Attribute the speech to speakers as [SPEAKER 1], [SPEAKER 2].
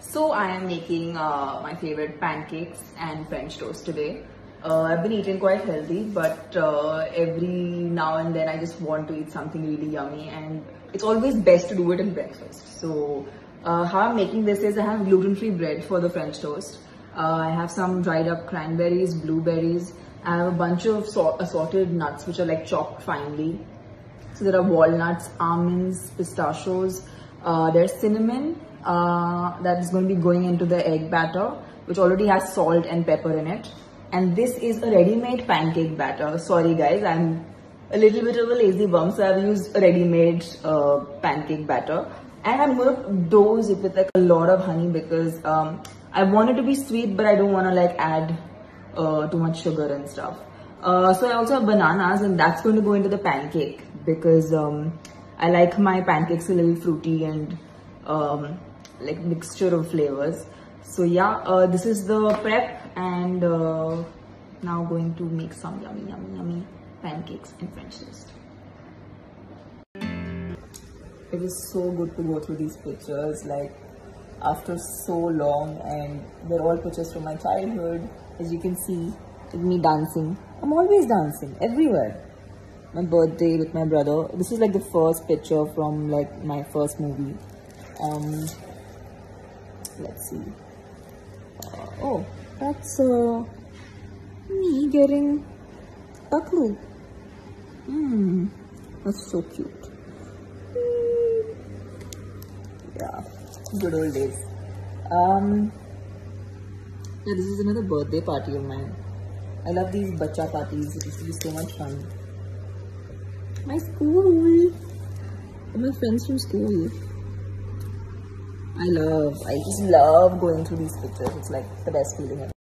[SPEAKER 1] So I am making uh, my favorite pancakes and French toast today. Uh, I've been eating quite healthy, but uh, every now and then I just want to eat something really yummy, and it's always best to do it in breakfast. So uh, how I'm making this is I have gluten-free bread for the French toast. Uh, I have some dried up cranberries, blueberries. I have a bunch of assorted nuts which are like chopped finely. So there are walnuts, almonds, pistachios. Uh, there's cinnamon uh, that is going to be going into the egg batter, which already has salt and pepper in it. And this is a ready-made pancake batter. Sorry guys, I'm a little bit of a lazy bum, so I've used a ready-made uh, pancake batter. And I'm going to dose it with like a lot of honey because um, I want it to be sweet, but I don't want to like add uh, too much sugar and stuff. Uh, so I also have bananas and that's going to go into the pancake because um, I like my pancakes a little fruity and um, like mixture of flavors. So yeah, uh, this is the prep and uh, now going to make some yummy, yummy, yummy pancakes and French toast. It was so good to go through these pictures like after so long and they're all pictures from my childhood. As you can see, with me dancing. I'm always dancing everywhere. My birthday with my brother. This is like the first picture from like my first movie. Um, let's see. Oh, that's uh, me getting a clue. Hmm, that's so cute. Yeah, good old days. Um, yeah, this is another birthday party of mine. I love these bacha parties. It used to be so much fun. My school. My friends from school. I love, I just love going through these pictures. It's like the best feeling ever.